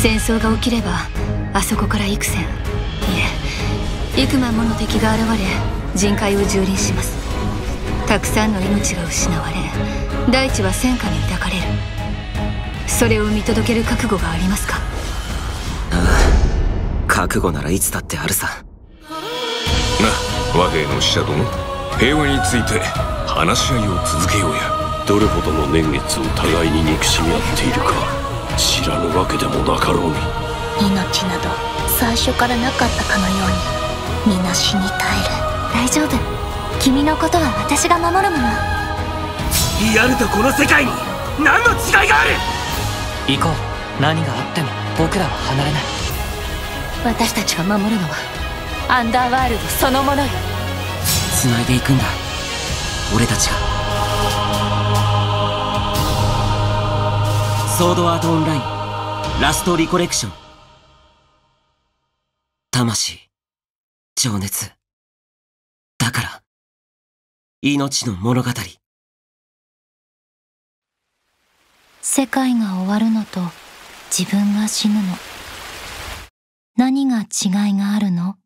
戦争が起きればあそこから幾千いえ幾万もの敵が現れ人海を蹂躙します。たくさんの命が失われ大地は戦火に抱かれる。それを見届ける覚悟がありますか？ああ覚悟ならいつだってあるさ。な和平の使者殿平和について話し合いを続けようや。どれほどの年月を互いに憎しみ合っているかわけでもなかろうに。命など最初からなかったかのように皆死に絶える。大丈夫。君のことは私が守るもの。リアルとこの世界に何の違いがある！行こう。何があっても僕らは離れない。私たちが守るのはアンダーワールドそのものよ。繋いでいくんだ。俺たちが。ソードアートオンラインラストリコレクション。魂。情熱。だから。命の物語。世界が終わるのと自分が死ぬの。何が違いがあるの？